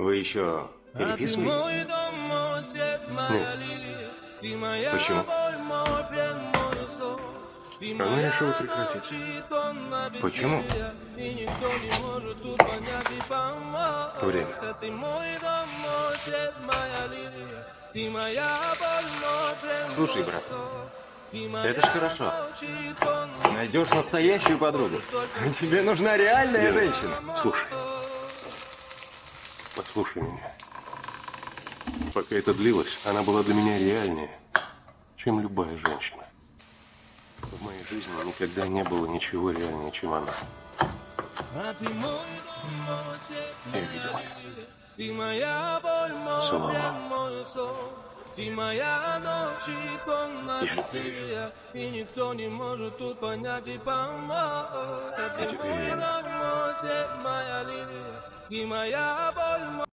Вы еще переписываетесь? Нет. Почему? Она решила прекратить. Почему? Время. Слушай, брат, это ж хорошо. Найдешь настоящую подругу. Тебе нужна реальная Лена, женщина. Слушай. Послушай меня. Пока это длилось, она была для меня реальнее, чем любая женщина. В моей жизни никогда не было ничего реальнее, чем она. Я видел ее. Целовал. Ты моя ночь. بما يا ابو